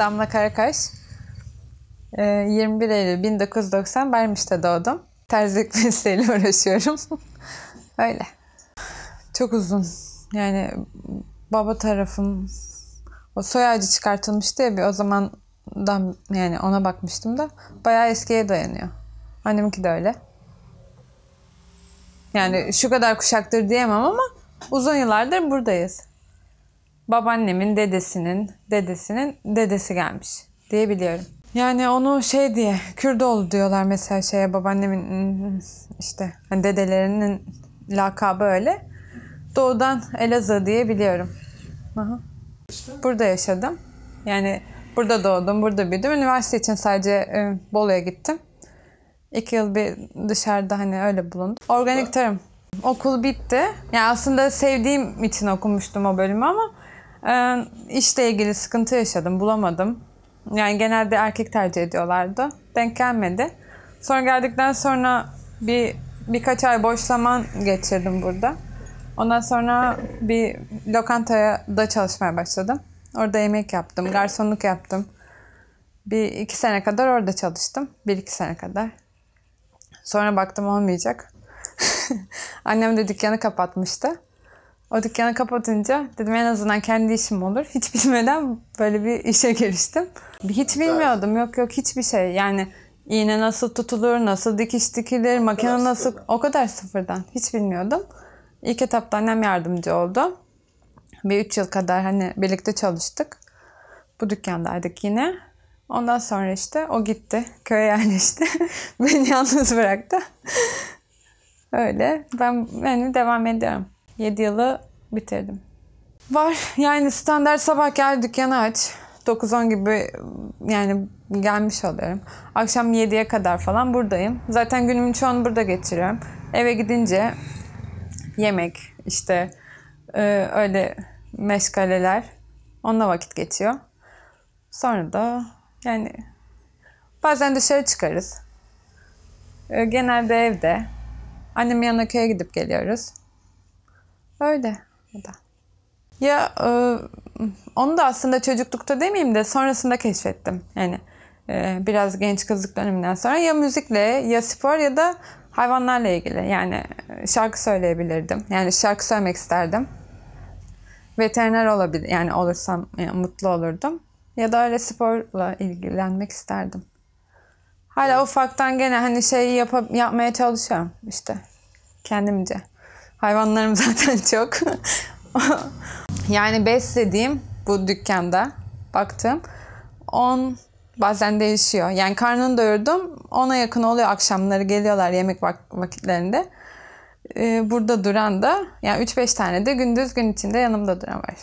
Damla Karakaş. Ee, 21 Eylül 1990 Bermiş'te doğdum. Terzilik mesleğiyle uğraşıyorum. Öyle. Çok uzun. Yani baba tarafım o soy ağacı çıkartılmıştı ya bir o zamandan yani ona bakmıştım da bayağı eskiye dayanıyor. Anneminki de öyle. Yani şu kadar kuşaktır diyemem ama uzun yıllardır buradayız. Babaannemin dedesinin dedesinin dedesi gelmiş diyebiliyorum. Yani onu şey diye Kürdoğlu diyorlar mesela şeye babaannemin işte hani dedelerinin lakabı öyle. Doğudan Elazığ diye biliyorum. Aha. Burada yaşadım. Yani burada doğdum, burada büyüdüm. Üniversite için sadece e, Bolu'ya gittim. İki yıl bir dışarıda hani öyle bulundum. Organik tarım. Okul bitti. Yani aslında sevdiğim için okumuştum o bölümü ama e, işle ilgili sıkıntı yaşadım. Bulamadım. Yani genelde erkek tercih ediyorlardı. Denk gelmedi. Sonra geldikten sonra bir birkaç ay boş zaman geçirdim burada. Ondan sonra bir lokantaya da çalışmaya başladım. Orada yemek yaptım, garsonluk yaptım. Bir iki sene kadar orada çalıştım. Bir iki sene kadar. Sonra baktım olmayacak. Annem de dükkanı kapatmıştı. O dükkanı kapatınca dedim en azından kendi işim olur. Hiç bilmeden böyle bir işe giriştim. Hiç bilmiyordum. Yok yok hiçbir şey. Yani iğne nasıl tutulur, nasıl dikiş dikilir, makine nasıl... O kadar sıfırdan. Hiç bilmiyordum. İlk etapta annem yardımcı oldu. Bir üç yıl kadar hani birlikte çalıştık. Bu dükkandaydık yine. Ondan sonra işte o gitti. Köye yerleşti. Beni yalnız bıraktı. Öyle. Ben yani devam ediyorum. 7 yılı bitirdim. Var. Yani standart sabah gel dükkanı aç. 9-10 gibi yani gelmiş oluyorum. Akşam 7'ye kadar falan buradayım. Zaten günümün çoğunu burada geçiriyorum. Eve gidince yemek, işte e, öyle meşgaleler. Onunla vakit geçiyor. Sonra da yani bazen dışarı çıkarız. E, genelde evde. Annemin yanına köye gidip geliyoruz. Öyle. O da. Ya e, onu da aslında çocuklukta demeyeyim de sonrasında keşfettim. Yani e, biraz genç kızlık döneminden sonra ya müzikle ya spor ya da hayvanlarla ilgili. Yani şarkı söyleyebilirdim. Yani şarkı söylemek isterdim. Veteriner olabilir yani olursam yani mutlu olurdum. Ya da öyle sporla ilgilenmek isterdim. Hala ufaktan gene hani şey yap yapmaya çalışıyorum işte kendimce. Hayvanlarım zaten çok. yani beslediğim bu dükkanda baktım 10 bazen değişiyor. Yani karnını doyurdum. Ona yakın oluyor akşamları geliyorlar yemek vak- vakitlerinde. Ee, burada duran da yani 3-5 tane de gündüz gün içinde yanımda duran var.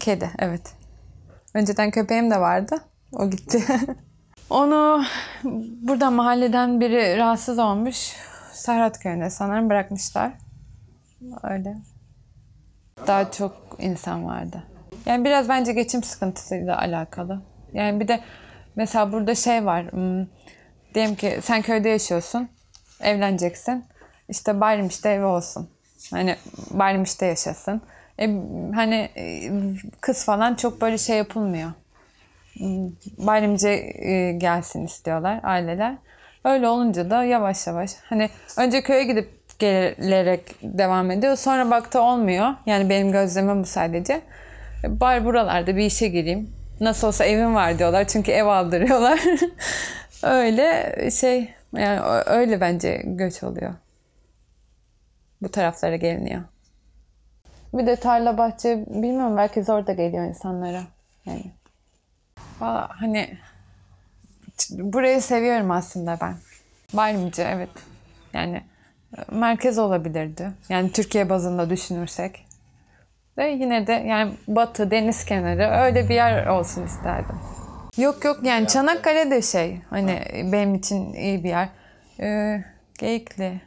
Kedi evet. Önceden köpeğim de vardı. O gitti. Onu burada mahalleden biri rahatsız olmuş. Serhat köyünde sanırım bırakmışlar. Öyle. Daha çok insan vardı. Yani biraz bence geçim sıkıntısıyla alakalı. Yani bir de mesela burada şey var. Hmm, diyelim ki sen köyde yaşıyorsun. Evleneceksin. İşte Bayramiş'te evi olsun. Hani Bayramiş'te yaşasın. E, hani e, kız falan çok böyle şey yapılmıyor. Bayramca e, gelsin istiyorlar aileler. Öyle olunca da yavaş yavaş hani önce köye gidip gelerek devam ediyor. Sonra baktı olmuyor. Yani benim gözlemim bu sadece. Bari buralarda bir işe gireyim. Nasıl olsa evim var diyorlar. Çünkü ev aldırıyorlar. öyle şey yani öyle bence göç oluyor. Bu taraflara geliniyor. Bir de tarla bahçe bilmiyorum belki zor da geliyor insanlara. Yani. Valla hani burayı seviyorum aslında ben. Bayramici evet. Yani merkez olabilirdi. Yani Türkiye bazında düşünürsek. Ve yine de yani batı, deniz kenarı öyle bir yer olsun isterdim. Yok yok yani Çanakkale de şey hani benim için iyi bir yer. Ee, Geyikli.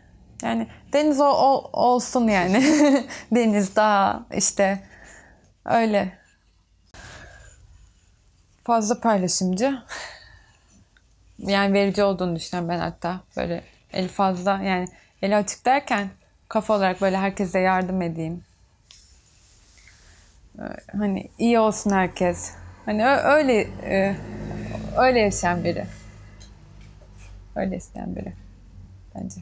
Yani deniz o, o, olsun yani. deniz, dağ işte öyle. Fazla paylaşımcı. Yani verici olduğunu düşünüyorum ben hatta. Böyle el fazla yani eli açık derken kafa olarak böyle herkese yardım edeyim. Hani iyi olsun herkes. Hani öyle e, öyle yaşayan biri. Öyle isteyen biri bence.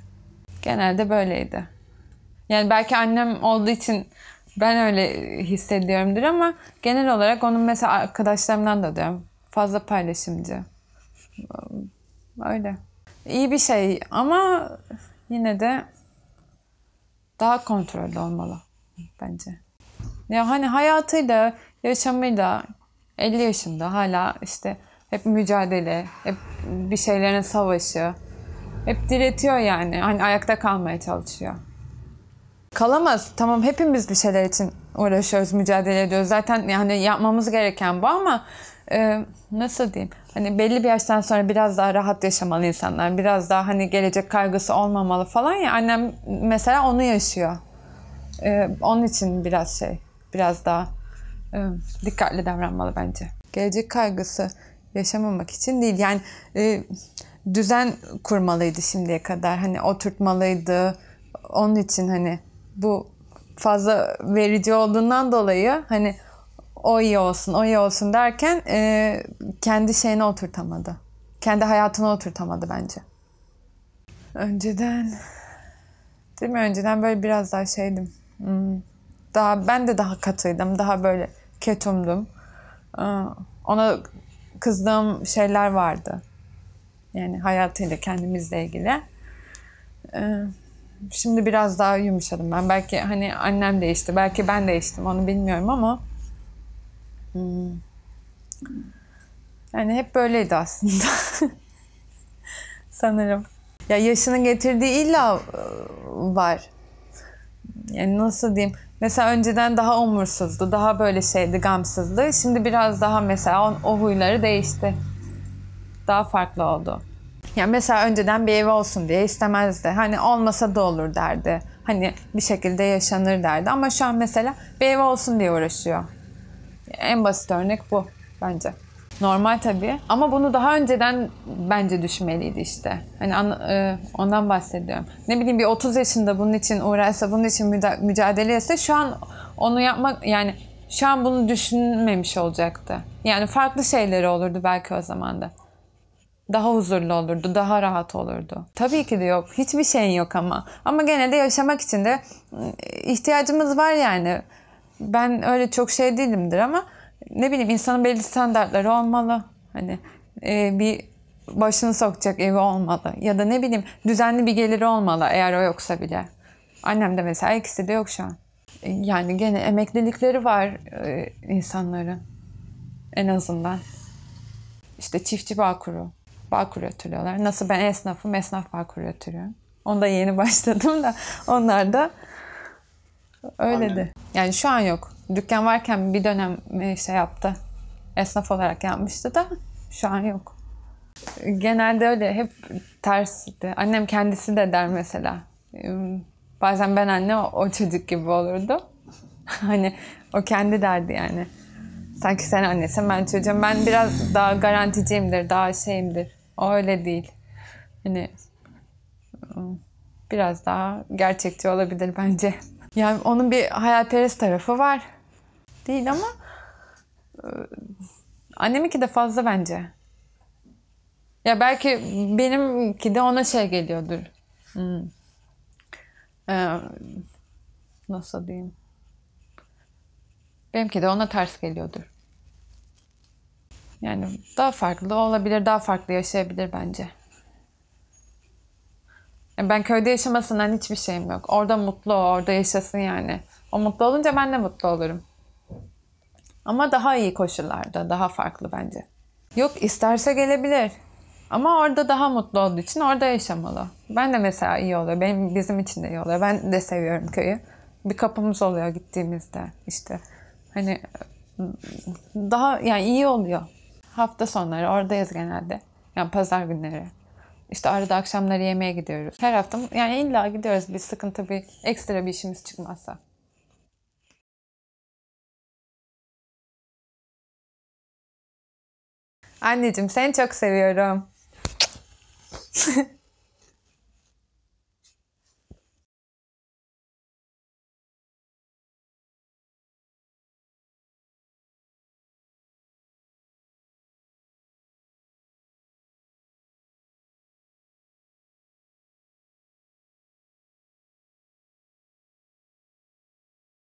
Genelde böyleydi. Yani belki annem olduğu için ben öyle hissediyorumdur ama genel olarak onun mesela arkadaşlarımdan da diyorum. Fazla paylaşımcı. Öyle. İyi bir şey ama yine de daha kontrollü olmalı bence. Ya hani hayatıyla, yaşamıyla 50 yaşında hala işte hep mücadele, hep bir şeylerin savaşı, hep diretiyor yani. Hani ayakta kalmaya çalışıyor. Kalamaz. Tamam hepimiz bir şeyler için uğraşıyoruz, mücadele ediyoruz. Zaten yani yapmamız gereken bu ama e, nasıl diyeyim? Hani belli bir yaştan sonra biraz daha rahat yaşamalı insanlar. Biraz daha hani gelecek kaygısı olmamalı falan ya. Annem mesela onu yaşıyor. E, onun için biraz şey, biraz daha e, dikkatli davranmalı bence. Gelecek kaygısı yaşamamak için değil. Yani e, düzen kurmalıydı şimdiye kadar. Hani oturtmalıydı. Onun için hani bu fazla verici olduğundan dolayı hani o iyi olsun, o iyi olsun derken e, kendi şeyine oturtamadı. Kendi hayatına oturtamadı bence. Önceden değil mi? Önceden böyle biraz daha şeydim. Hmm. Daha ben de daha katıydım. Daha böyle ketumdum. Ona kızdığım şeyler vardı. Yani hayatıyla kendimizle ilgili. Şimdi biraz daha yumuşadım ben. Belki hani annem değişti, belki ben değiştim onu bilmiyorum ama hmm. yani hep böyleydi aslında. Sanırım. Ya yaşının getirdiği illa var. Yani nasıl diyeyim? Mesela önceden daha umursuzdu, daha böyle şeydi, gamsızdı. Şimdi biraz daha mesela o, o huyları değişti. Daha farklı oldu. Yani mesela önceden bir evi olsun diye istemezdi. Hani olmasa da olur derdi. Hani bir şekilde yaşanır derdi. Ama şu an mesela bir ev olsun diye uğraşıyor. En basit örnek bu bence. Normal tabii. Ama bunu daha önceden bence düşünmeliydi işte. Hani an, e, ondan bahsediyorum. Ne bileyim bir 30 yaşında bunun için uğraşsa, bunun için müda- mücadele etse şu an onu yapmak yani şu an bunu düşünmemiş olacaktı. Yani farklı şeyleri olurdu belki o zaman da. Daha huzurlu olurdu, daha rahat olurdu. Tabii ki de yok. Hiçbir şeyin yok ama. Ama gene de yaşamak için de ihtiyacımız var yani. Ben öyle çok şey değilimdir ama ne bileyim insanın belli standartları olmalı. Hani e, bir başını sokacak evi olmalı. Ya da ne bileyim düzenli bir geliri olmalı eğer o yoksa bile. Annem de mesela ikisi de yok şu an. Yani gene emeklilikleri var e, insanların. En azından. İşte çiftçi bağ kuru. Bağ kuru götürüyorlar. Nasıl ben esnafım, esnaf bağ kuru götürüyorum. Onda yeni başladım da onlar da öyledi. Yani şu an yok. Dükkan varken bir dönem e, şey yaptı. Esnaf olarak yapmıştı da şu an yok. Genelde öyle hep tersti. Annem kendisi de der mesela. Bazen ben anne o çocuk gibi olurdu. hani o kendi derdi yani. Sanki sen annesin ben çocuğum. Ben biraz daha garanticiyimdir, daha şeyimdir. O öyle değil. Hani biraz daha gerçekçi olabilir bence. Yani onun bir hayalperest tarafı var. Değil ama e, anneminki de fazla bence. Ya belki benimki de ona şey geliyordur. Hmm. Ee, nasıl diyeyim? Benimki de ona ters geliyordur. Yani daha farklı olabilir, daha farklı yaşayabilir bence. Ben köyde yaşamasından hiçbir şeyim yok. Orada mutlu, orada yaşasın yani. O mutlu olunca ben de mutlu olurum. Ama daha iyi koşullarda, daha farklı bence. Yok isterse gelebilir. Ama orada daha mutlu olduğu için orada yaşamalı. Ben de mesela iyi oluyor. Benim bizim için de iyi oluyor. Ben de seviyorum köyü. Bir kapımız oluyor gittiğimizde işte. Hani daha yani iyi oluyor. Hafta sonları oradayız genelde. Yani pazar günleri. İşte arada akşamları yemeğe gidiyoruz. Her hafta yani illa gidiyoruz bir sıkıntı bir ekstra bir işimiz çıkmazsa. Anneciğim seni çok seviyorum.